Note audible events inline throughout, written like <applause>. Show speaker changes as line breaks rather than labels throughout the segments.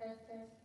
Test, test.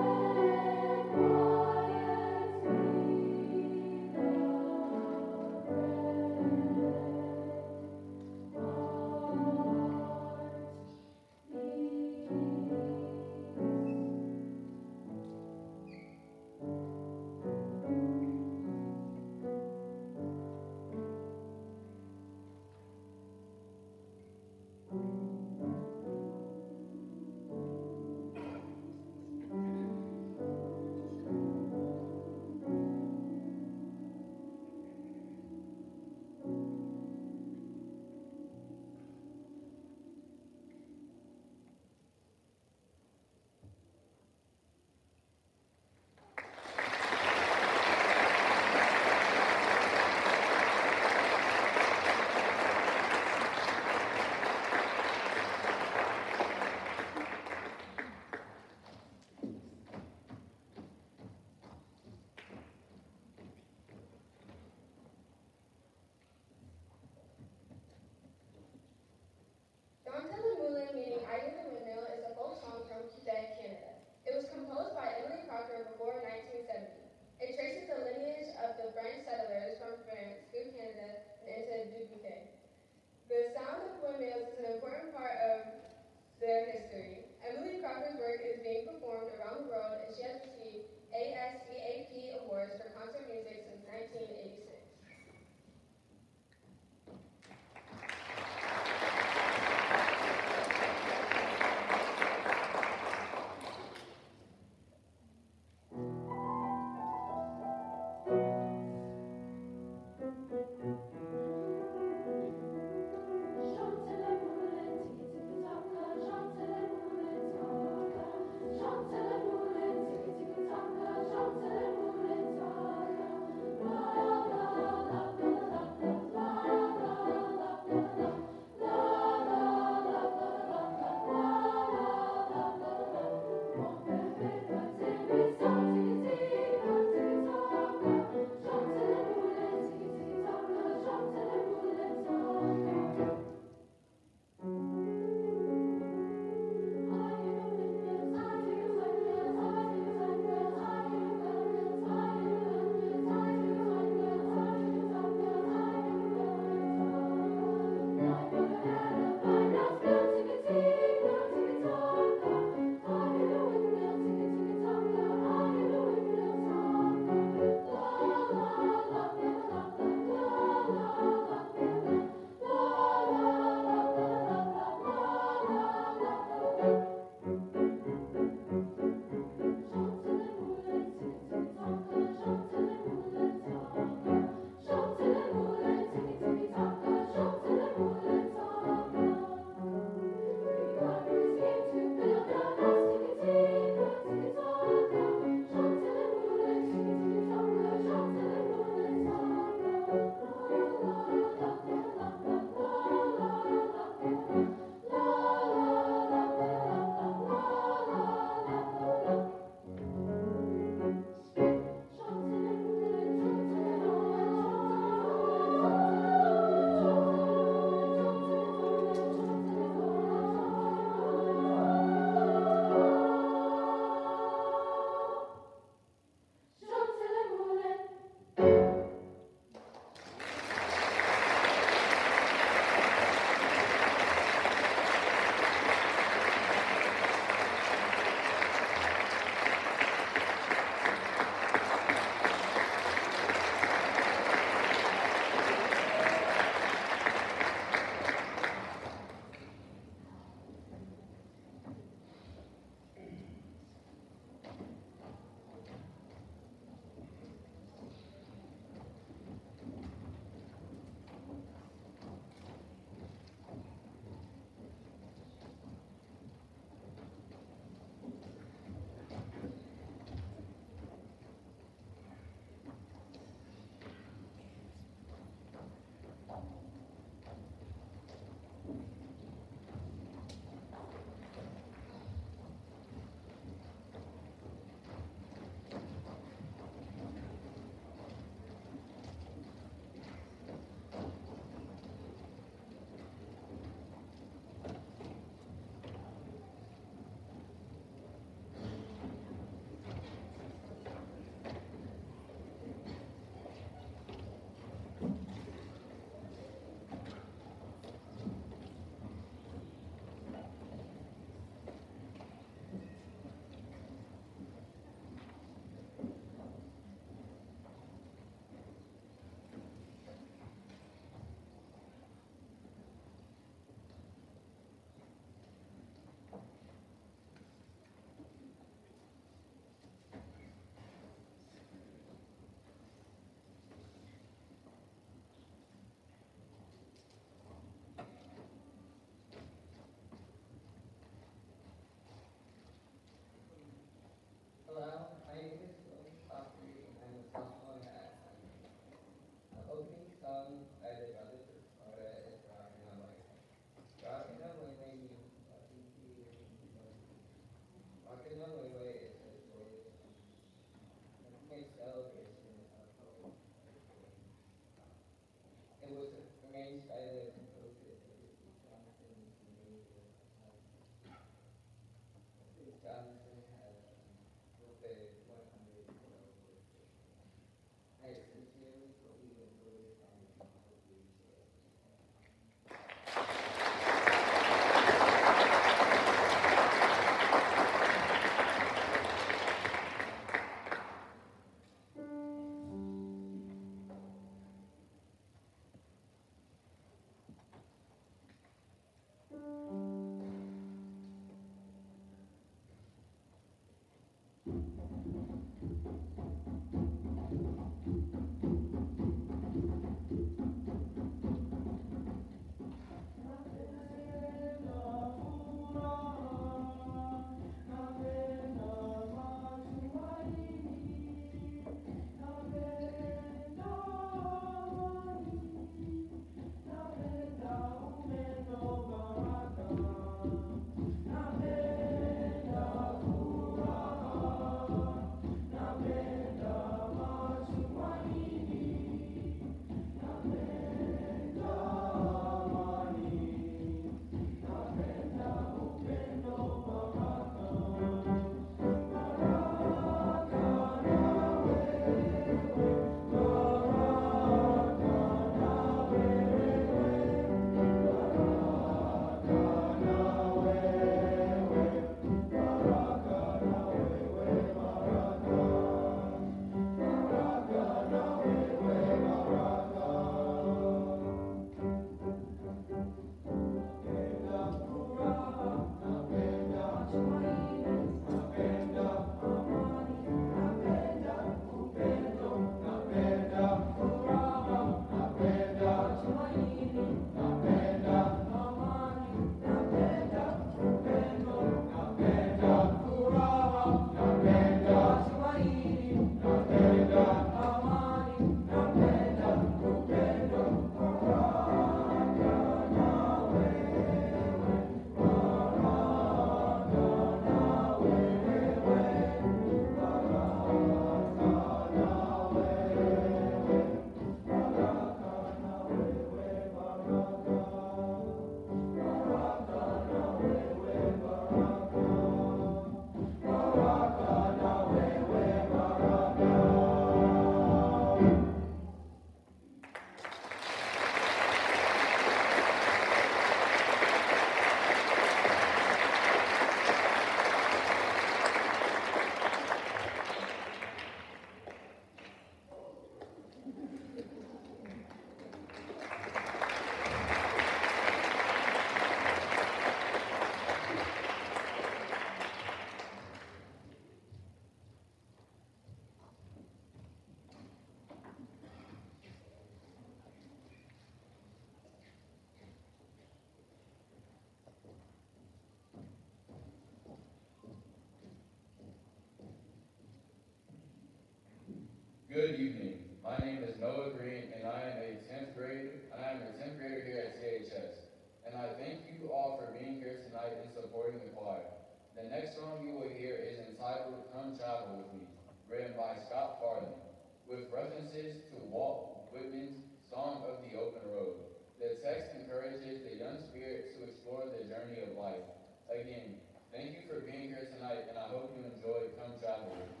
Good evening. My name is
Noah Green, and I am a 10th grader. I am a 10th grader here at CHS. And I thank you all for being here tonight and supporting the choir. The next song you will hear is entitled "Come Travel with Me," written by Scott Farthing, with references to Walt Whitman's "Song of the Open Road." The text encourages the young spirit to explore the journey of life. Again, thank you for being here tonight, and I hope you enjoy "Come Travel with Me."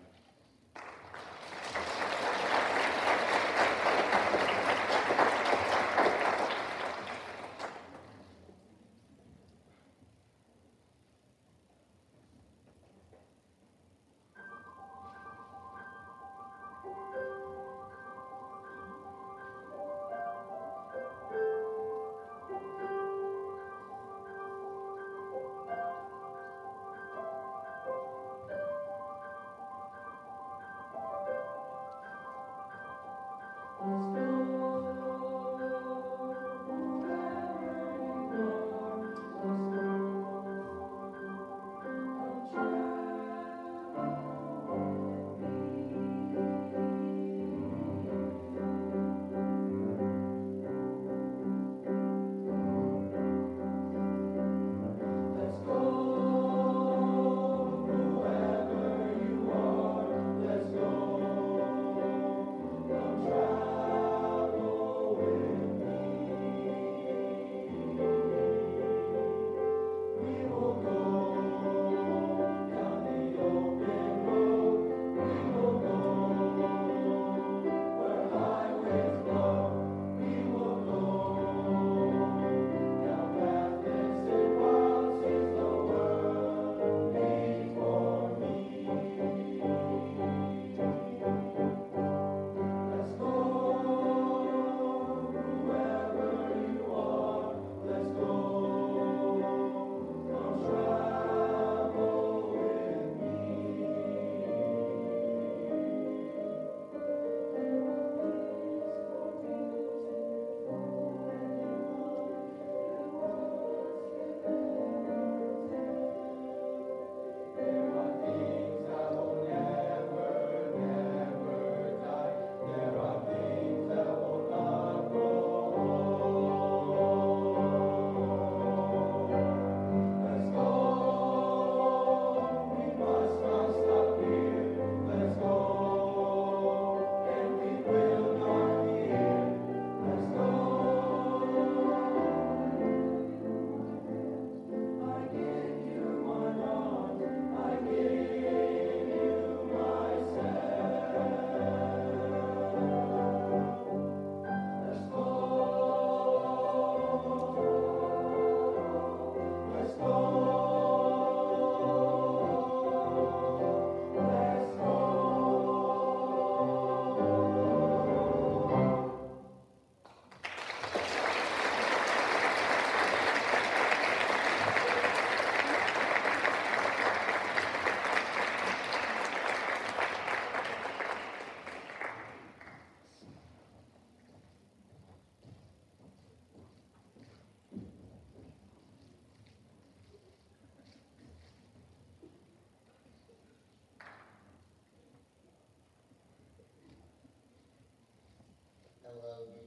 Hello,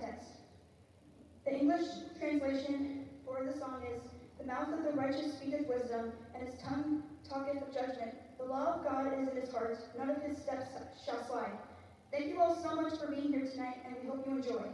text. The English translation for the song is The mouth of the righteous speaketh wisdom, and his tongue talketh of judgment. The law of God is in his heart, none of his steps shall slide. Thank you all so much for being here tonight, and we hope you enjoy.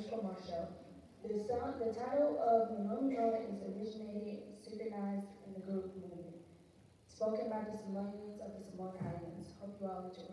By Marshall. The song, the title of Minoi Minoi is originated, synchronized in the group movement, spoken by the Samoans of the Samoan Islands. Hope you all enjoy.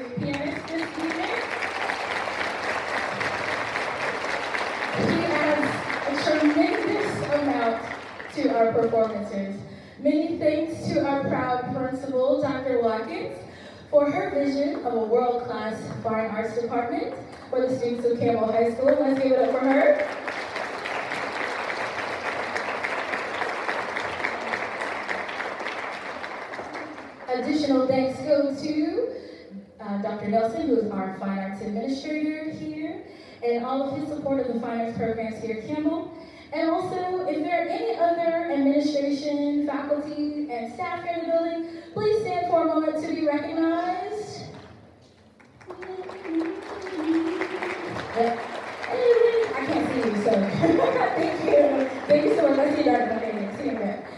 He adds a tremendous amount to our performances. Many thanks to our proud principal, Dr. Watkins, for her vision of a world-class fine arts department for the students of Campbell High School. Let's give it up for her. Additional thanks go to uh, Dr. Nelson, who is our Fine Arts Administrator here, and all of his support of the Fine Arts programs here at Campbell. And also, if there are any other administration, faculty, and staff here in the building, please stand for a moment to be recognized. I can't see you, so <laughs> thank you. Thank you so much. I see Dr. McKinney. See you there.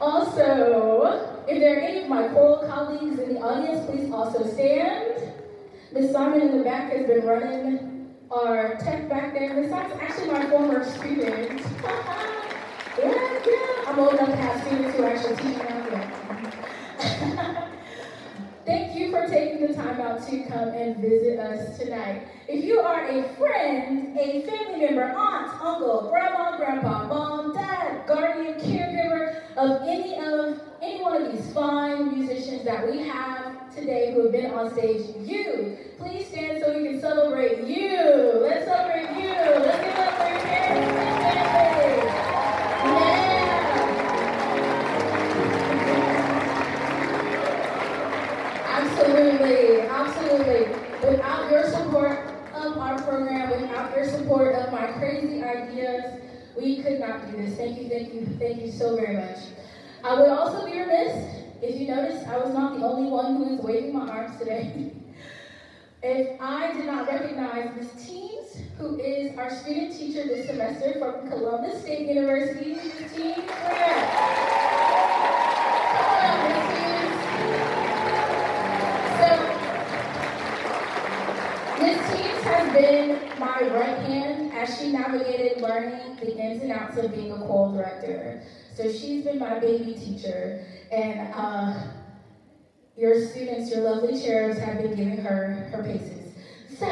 Also, if there are any of my choral colleagues in the audience, please also stand. Miss Simon in the back has been running our tech back there. Miss Simon's actually my former student. <laughs> yeah, yeah. I'm old enough to have students who actually teach me now. For taking the time out to come and visit us tonight. If you are a friend, a family member, aunt, uncle, grandma, grandpa, mom, dad, guardian, caregiver of any of any one of these fine musicians that we have today who have been on stage, you, please stand so we can celebrate you. Let's celebrate you. Let's give up for your parents and family. Absolutely, absolutely. Without your support of our program, without your support of my crazy ideas, we could not do this. Thank you, thank you, thank you so very much. I would also be remiss if you notice I was not the only one who is waving my arms today. <laughs> if I did not recognize Ms. Teens, who is our student teacher this semester from Columbus State University. Ms. Teens, Been my right hand as she navigated learning the ins and outs of being a choral director. So she's been my baby teacher, and uh, your students, your lovely cherubs, have been giving her her paces. So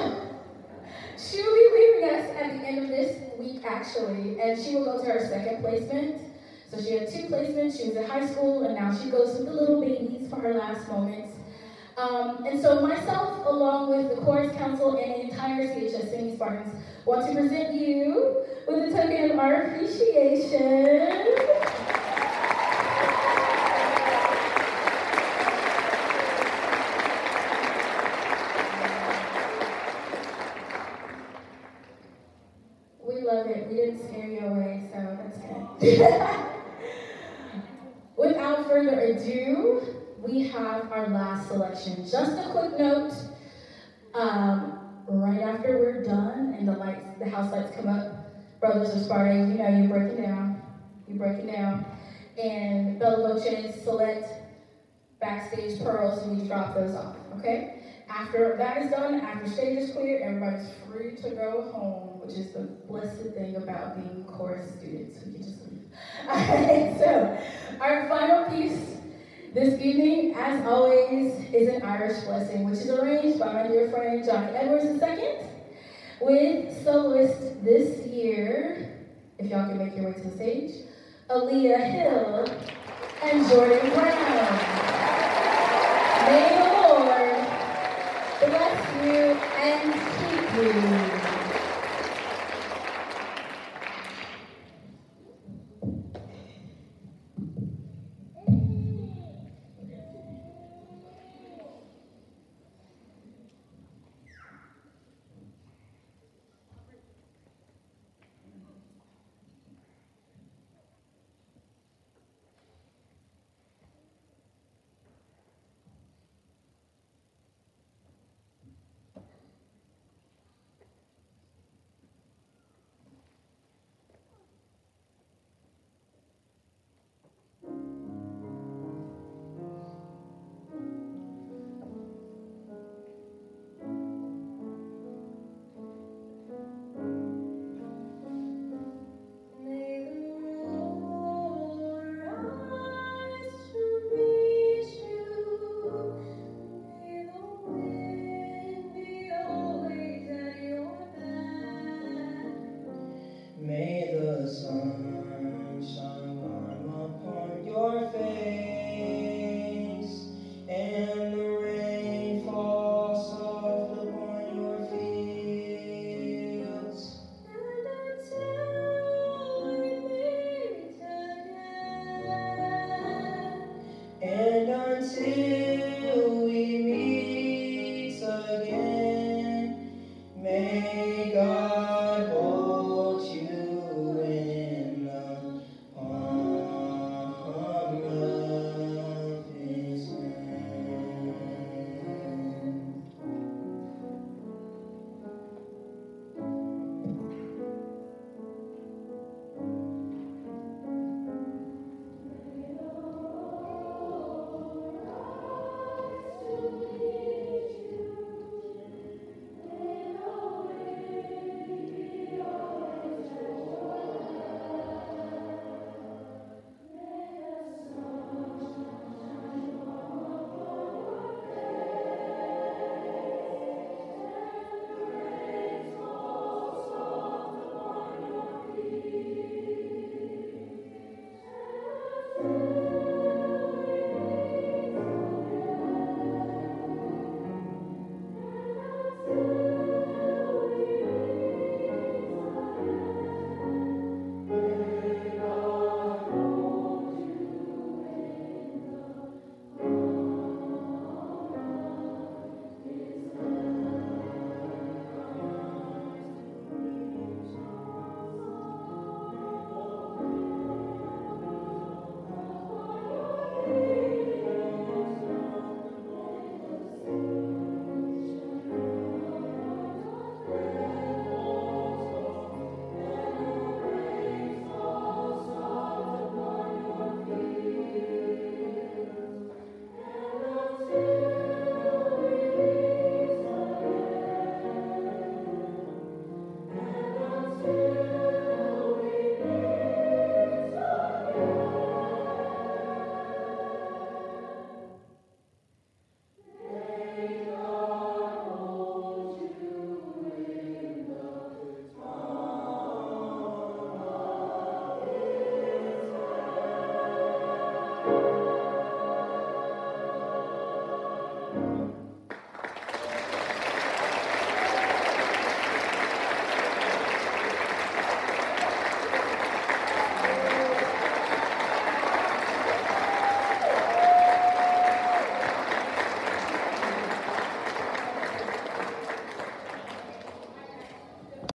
she will be leaving us at the end of this week, actually, and she will go to her second placement. So she had two placements. She was in high school, and now she goes with the little babies for her last moments. Um, and so myself, along with the Chorus Council and the entire CHS Singing Spartans, want to present you with a token of our appreciation. We love it. We didn't scare you away, so that's good. <laughs> Without further ado, we have our last selection. Just a quick note. Um, right after we're done and the lights, the house lights come up, Brothers of Sparta, you know you're breaking down. You're breaking down. And Bella Voce select backstage pearls and we drop those off, okay? After that is done, after stage is clear, everybody's free to go home, which is the blessed thing about being chorus students. We can just leave. Alright, so our final piece this evening, as always, is an Irish blessing, which is arranged by my dear friend John Edwards II, with soloist this year, if y'all can make your way to the stage, Aaliyah Hill and Jordan Brown. May the Lord bless you and keep you.